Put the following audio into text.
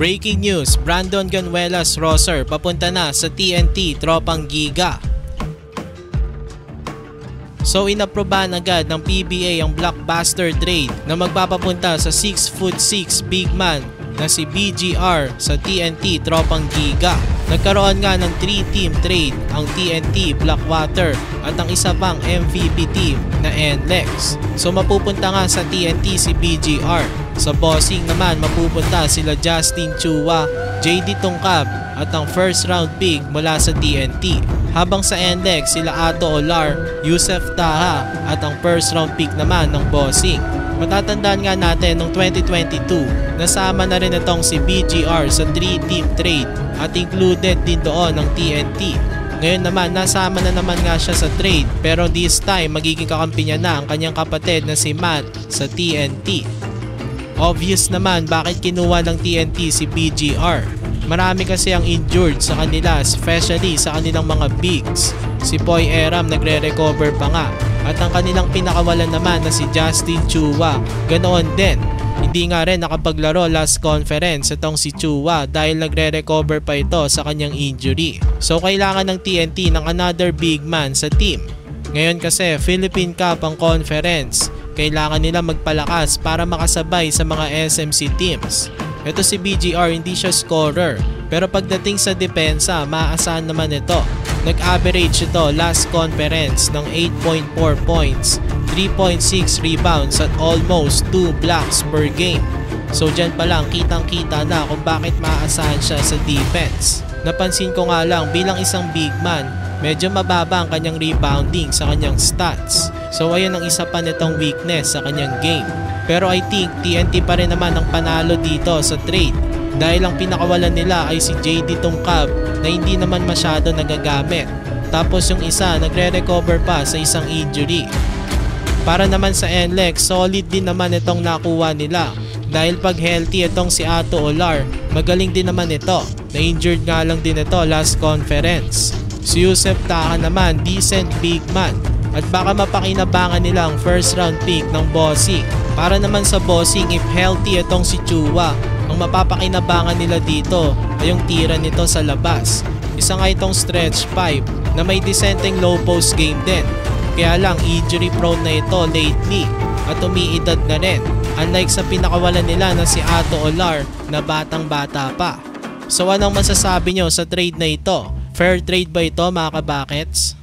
Breaking news, Brandon Ganuelas Rosser papunta na sa TNT Tropang Giga. So inaprobahan agad ng PBA ang blockbuster trade na magpapapunta sa 6 foot 6 big man na si BGR sa TNT Tropang Giga. Nagkaroon nga ng 3-team trade ang TNT Blackwater at ang isa pang MVP team na NLEX. So mapupunta nga sa TNT si BGR. Sa bossing naman mapupunta sila Justin Chua, JD Tongkab at ang first round pick mula sa TNT. Habang sa NLEX sila Ato Olar, Yusef Taha at ang first round pick naman ng bossing. Matatandaan nga natin noong 2022, nasama na rin itong si BGR sa 3-team trade at included din doon ng TNT. Ngayon naman, nasama na naman nga siya sa trade pero this time magiging kakampi niya na ang kanyang kapatid na si Matt sa TNT. Obvious naman bakit kinuha ng TNT si BGR. Marami kasi ang injured sa kanila especially sa kanilang mga bigs. Si Poy Eram nagre-recover pa nga at ang kanilang pinakawalan naman na si Justin Chua ganoon din. Hindi nga rin nakapaglaro last conference itong si Chua dahil nagre-recover pa ito sa kanyang injury. So kailangan ng TNT ng another big man sa team. Ngayon kasi Philippine Cup ang conference. Kailangan nila magpalakas para makasabay sa mga SMC teams. Ito si BGR hindi siya scorer pero pagdating sa depensa maasahan naman ito. Nag-average ito last conference ng 8.4 points, 3.6 rebounds at almost 2 blocks per game. So dyan pa lang kitang kita na kung bakit maaasahan siya sa defense. Napansin ko nga lang bilang isang big man, medyo mababa ang kanyang rebounding sa kanyang stats. So ayun ang isa pa nitong weakness sa kanyang game. Pero I think TNT pa rin naman ang panalo dito sa trade dahil ang pinakawalan nila ay si JD Tongkab na hindi naman masyado nagagamit. Tapos yung isa nagre-recover pa sa isang injury. Para naman sa NLEX, solid din naman itong nakuha nila. Dahil pag healthy itong si Ato Olar, magaling din naman ito. Na-injured nga lang din ito last conference. Si Yusef Taha naman, decent big man. At baka mapakinabangan nila ang first round pick ng bossing. Para naman sa bossing, if healthy itong si Chua, ang mapapakinabangan nila dito ay yung tira nito sa labas. Isa nga itong stretch 5 na may disenteng low post game din. Kaya lang injury prone na ito lately at umiidad na rin. Unlike sa pinakawalan nila na si Ato Olar na batang bata pa. So anong masasabi nyo sa trade na ito? Fair trade ba ito mga kabakets?